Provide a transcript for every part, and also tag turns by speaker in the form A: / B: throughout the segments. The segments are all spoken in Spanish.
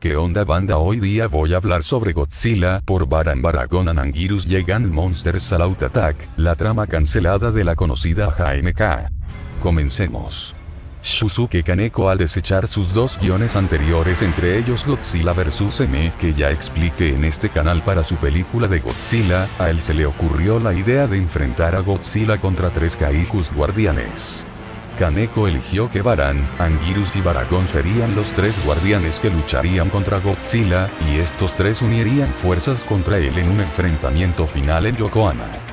A: ¿Qué onda banda? Hoy día voy a hablar sobre Godzilla por Baran Baragon and Anguirus Llegan Monsters Out Attack, la trama cancelada de la conocida JMK. Comencemos. Shusuke Kaneko al desechar sus dos guiones anteriores entre ellos Godzilla vs M que ya expliqué en este canal para su película de Godzilla, a él se le ocurrió la idea de enfrentar a Godzilla contra tres Kaijus guardianes. Kaneko eligió que Baran, Anguirus y Baragon serían los tres guardianes que lucharían contra Godzilla, y estos tres unirían fuerzas contra él en un enfrentamiento final en Yokohama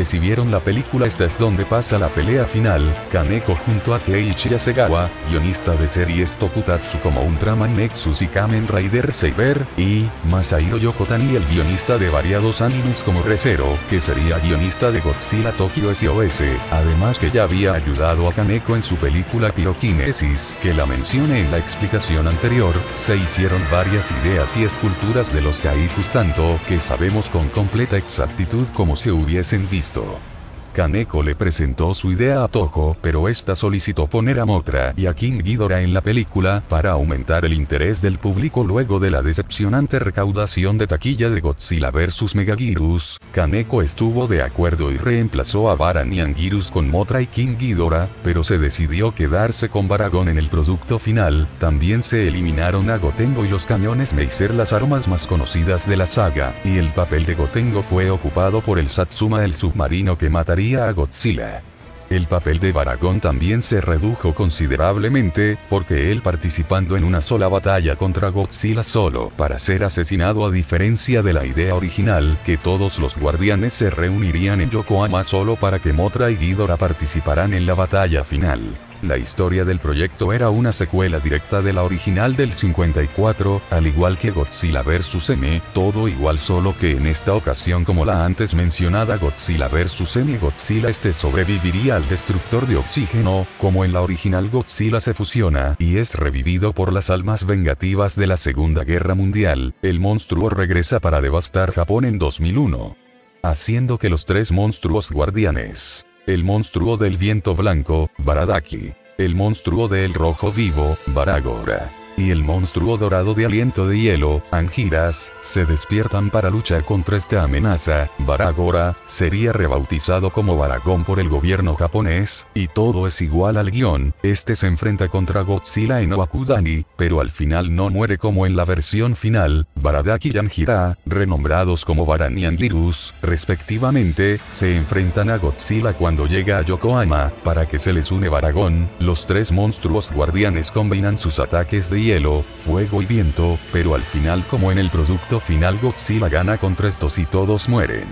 A: que si vieron la película esta es donde pasa la pelea final, Kaneko junto a Keiichi Yasegawa, guionista de series Tokutatsu como Ultraman Nexus y Kamen Rider Saber, y Masahiro Yokotani el guionista de variados animes como Resero, que sería guionista de Godzilla Tokyo SOS, además que ya había ayudado a Kaneko en su película Pyrokinesis, que la mencioné en la explicación anterior, se hicieron varias ideas y esculturas de los Kaijus tanto que sabemos con completa exactitud como se hubiesen visto スト Kaneko le presentó su idea a Toho, pero esta solicitó poner a Motra y a King Ghidorah en la película para aumentar el interés del público luego de la decepcionante recaudación de taquilla de Godzilla vs Megaguirus. Kaneko estuvo de acuerdo y reemplazó a Baran y Anguirus con Motra y King Ghidorah, pero se decidió quedarse con Baragon en el producto final. También se eliminaron a Gotengo y los cañones Meiser las armas más conocidas de la saga, y el papel de Gotengo fue ocupado por el Satsuma el submarino que mataría a Godzilla. El papel de Baragon también se redujo considerablemente, porque él participando en una sola batalla contra Godzilla solo para ser asesinado a diferencia de la idea original que todos los guardianes se reunirían en Yokohama solo para que Motra y Ghidorah participaran en la batalla final. La historia del proyecto era una secuela directa de la original del 54, al igual que Godzilla vs. M, todo igual solo que en esta ocasión como la antes mencionada Godzilla vs. M Godzilla este sobreviviría al destructor de oxígeno, como en la original Godzilla se fusiona y es revivido por las almas vengativas de la Segunda Guerra Mundial, el monstruo regresa para devastar Japón en 2001. Haciendo que los tres monstruos guardianes el monstruo del viento blanco, Baradaki. El monstruo del rojo vivo, Baragora y el monstruo dorado de aliento de hielo, Angiras, se despiertan para luchar contra esta amenaza, Baragora, sería rebautizado como Baragón por el gobierno japonés, y todo es igual al guion, este se enfrenta contra Godzilla en Wakudani, pero al final no muere como en la versión final, Baradaki y Angira, renombrados como Baran y Anguirus, respectivamente, se enfrentan a Godzilla cuando llega a Yokohama, para que se les une Baragón, los tres monstruos guardianes combinan sus ataques de hielo, fuego y viento, pero al final como en el producto final Godzilla gana contra estos y todos mueren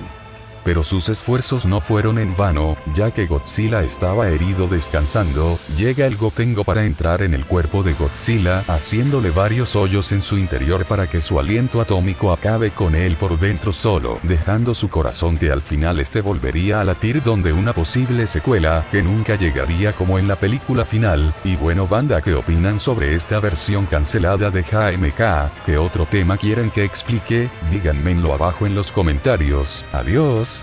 A: pero sus esfuerzos no fueron en vano, ya que Godzilla estaba herido descansando, llega el Gotengo para entrar en el cuerpo de Godzilla, haciéndole varios hoyos en su interior para que su aliento atómico acabe con él por dentro solo, dejando su corazón que al final este volvería a latir donde una posible secuela, que nunca llegaría como en la película final, y bueno banda ¿qué opinan sobre esta versión cancelada de JMK? ¿Qué otro tema quieren que explique? Díganmelo abajo en los comentarios, adiós.